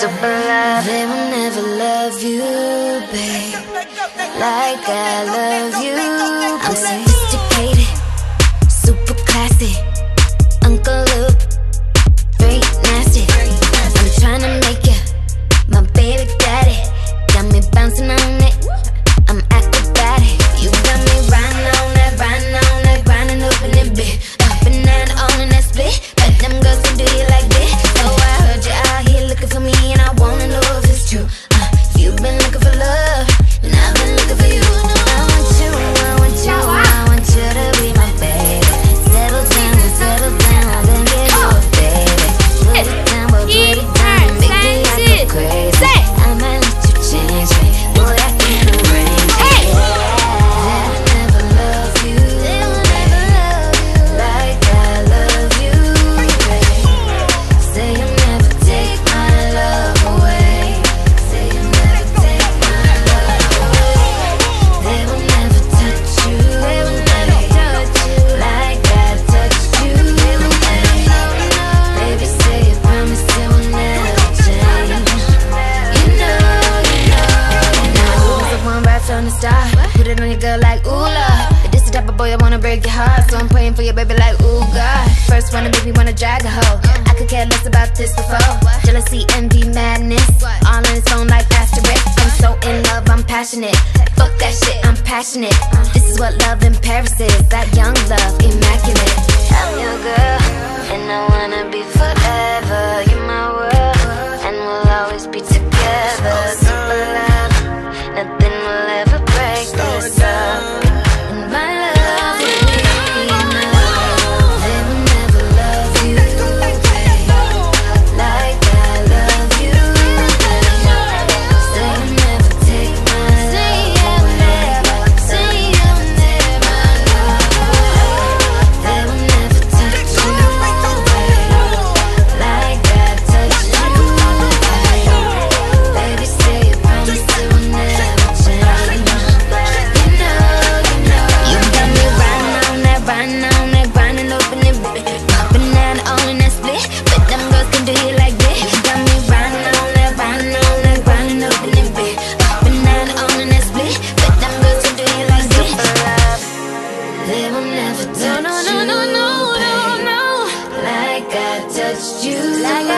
super love. They will never love you, babe, like I love you. I'm shots on the star. What? Put it on your girl like ooh la. This the type of boy that wanna break your heart, so I'm praying for your baby like ooh god. First wanna make me wanna drag a hoe. I could care less about this before. What? Jealousy, envy, madness, what? all on its own like asterisk. I'm so in love, I'm passionate. Fuck that shit, I'm passionate. This is what love in Paris is, that young love, immaculate. just you. Like I